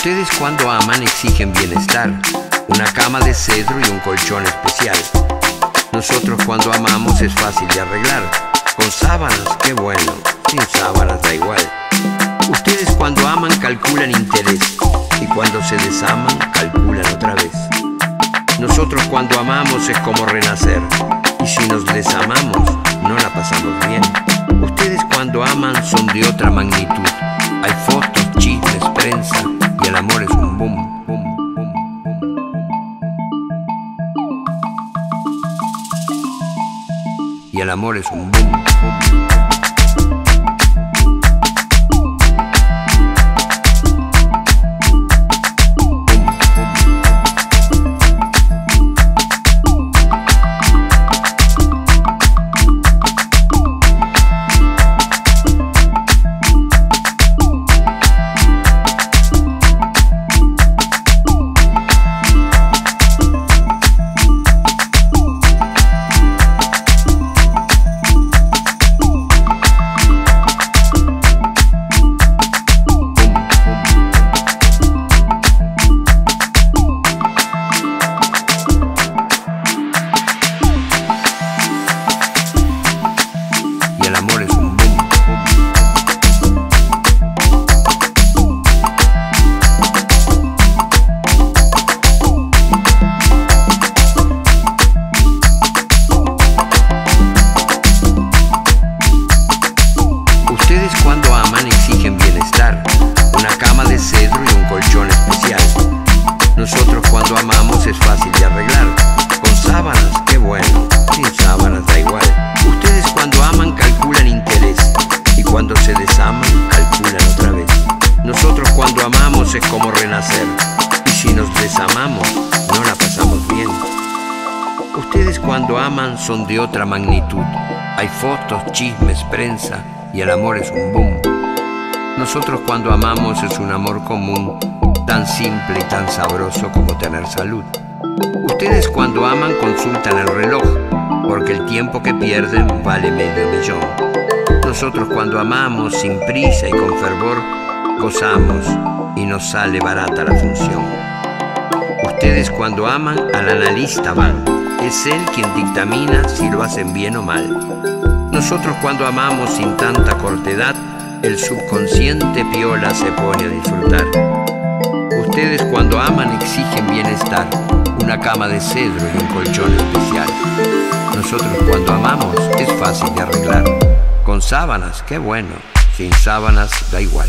Ustedes cuando aman exigen bienestar, una cama de cedro y un colchón especial. Nosotros cuando amamos es fácil de arreglar, con sábanas, qué bueno, sin sábanas da igual. Ustedes cuando aman calculan interés y cuando se desaman calculan otra vez. Nosotros cuando amamos es como renacer y si nos desamamos no la pasamos bien. Ustedes cuando aman son de otra magnitud. Hay fotos, chismes, prensa Y el amor es un boom, no la pasamos bien. Ustedes cuando aman son de otra magnitud. Hay fotos, chismes, prensa y el amor es un boom. Nosotros cuando amamos es un amor común, tan simple y tan sabroso como tener salud. Ustedes cuando aman consultan el reloj, porque el tiempo que pierden vale medio millón. Nosotros cuando amamos sin prisa y con fervor, gozamos y nos sale barata la función. Ustedes cuando aman al analista van, es él quien dictamina si lo hacen bien o mal. Nosotros cuando amamos sin tanta cortedad, el subconsciente piola se pone a disfrutar. Ustedes cuando aman exigen bienestar, una cama de cedro y un colchón especial. Nosotros cuando amamos es fácil de arreglar. Con sábanas, qué bueno. Sin sábanas da igual.